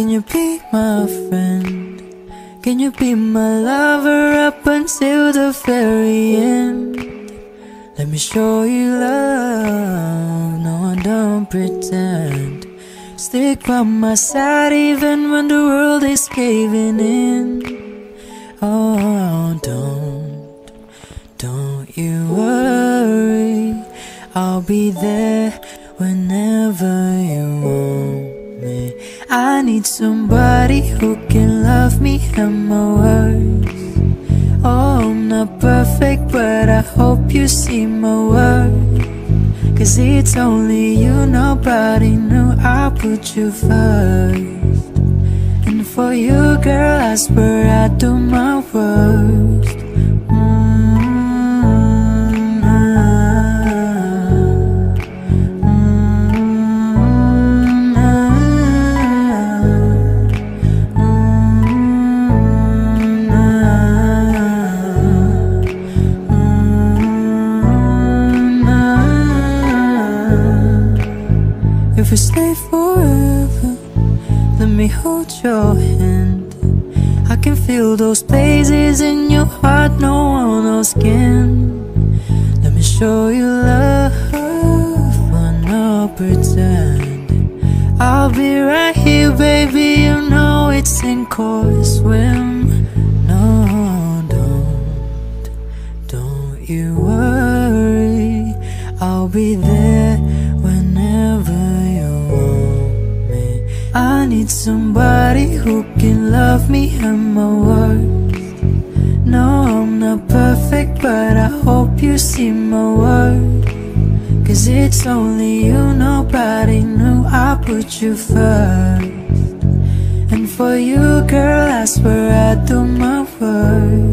Can you be my friend? Can you be my lover up until the very end? Let me show you love, no I don't pretend. Stick by my side even when the world is caving in. Oh, don't, don't you worry. I'll be there whenever you I need somebody who can love me and my words Oh, I'm not perfect, but I hope you see my worth. Cause it's only you, nobody new I put you first. And for you, girl, I swear I do my worst. If we stay forever, let me hold your hand. I can feel those places in your heart no one else can. Let me show you love, but not pretend. I'll be right here, baby. You know it's sink or swim. No, don't, don't you worry. I'll be there need somebody who can love me and my worth. No, I'm not perfect, but I hope you see my worth. Cause it's only you, nobody new I put you first. And for you, girl, I swear I do my worst.